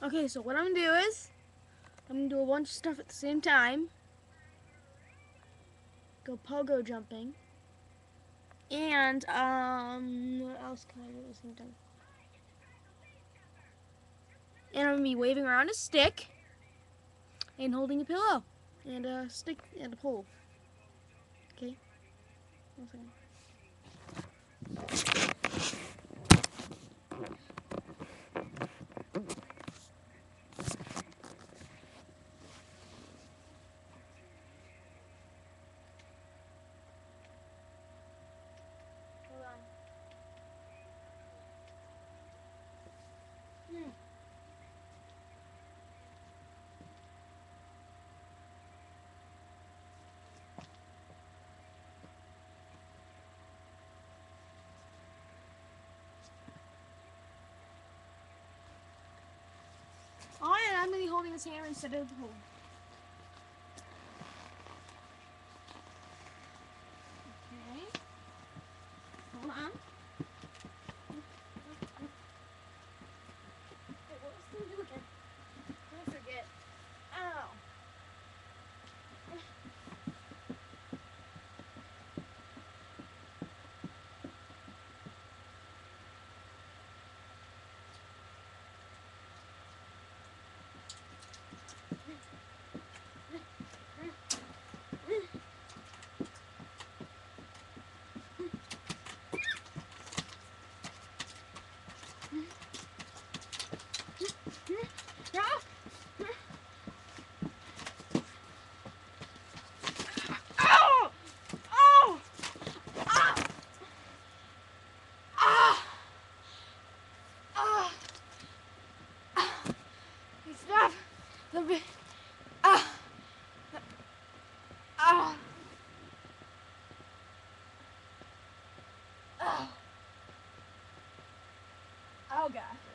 Okay, so what I'm gonna do is I'm gonna do a bunch of stuff at the same time. Go pogo jumping. And um what else can I do at the same time? And I'm gonna be waving around a stick and holding a pillow and a stick and a pole. Okay? One second. Holding his hammer instead of the pole. Okay. Hold on. Wait, what was I gonna do again? I forget. Ow. Ah! Ow! Ow! Ah! Ah! Ah! Ah! Stop! The Ah! Ah! Ah! Oh god.